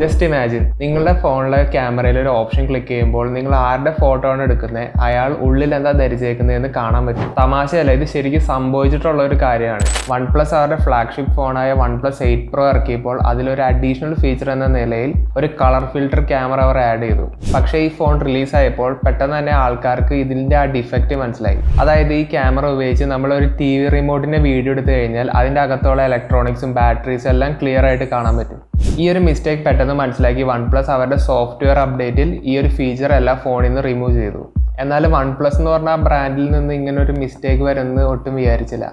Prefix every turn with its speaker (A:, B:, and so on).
A: Just imagine നിങ്ങളുടെ ഫോണിലെ ക്യാമറയിൽ ഒരു ഓപ്ഷൻ ക്ലിക്ക് ചെയ്യുമ്പോൾ നിങ്ങൾ ആരുടെ ഫോട്ടോ ആണ് എടുക്കുന്നത് അയാൾ ഉള്ളിൽ എന്താ ധരിച്ചേക്കുന്നതെന്ന് കാണാൻ പറ്റും. തമാശയല്ല ഇത് ശരിക്കും സംഭവിച്ചിട്ടുള്ള ഒരു കാര്യമാണ്. വൺ പ്ലസ് അവരുടെ ഫ്ലാഗ്ഷിപ്പ് ഫോണായ വൺ പ്ലസ് എയ്റ്റ് പ്രോ ഇറക്കിയപ്പോൾ അതിലൊരു അഡീഷണൽ ഫീച്ചർ എന്ന നിലയിൽ ഒരു കളർ ഫിൽറ്റർ ക്യാമറ അവർ ആഡ് ചെയ്തു. പക്ഷേ ഈ ഫോൺ റിലീസായപ്പോൾ പെട്ടെന്ന് തന്നെ ആൾക്കാർക്ക് ഇതിന്റെ ആ ഡിഫക്റ്റ് മനസ്സിലായി. അതായത് ഈ ക്യാമറ ഉപയോഗിച്ച് നമ്മൾ ഒരു ടി വി റിമോട്ടിന്റെ വീഡിയോ എടുത്തു കഴിഞ്ഞാൽ അതിന്റെ അകത്തുള്ള ഇലക്ട്രോണിക്സും ബാറ്ററീസും എല്ലാം ക്ലിയർ ആയിട്ട് കാണാൻ പറ്റും. ഈ ഒരു മിസ്റ്റേക്ക് പെട്ടെന്ന് മനസ്സിലാക്കി വൺ പ്ലസ് അവരുടെ സോഫ്റ്റ്വെയർ അപ്ഡേറ്റിൽ ഈ ഒരു ഫീച്ചർ എല്ലാ ഫോണിൽ നിന്ന് റിമൂവ് ചെയ്തു. എന്നാൽ വൺ പ്ലസ് എന്ന് പറഞ്ഞ ബ്രാൻഡിൽ നിന്ന് ഇങ്ങനെ ഒരു മിസ്റ്റേക്ക് വരുമെന്ന് ഒട്ടും വിചാരിച്ചില്ല.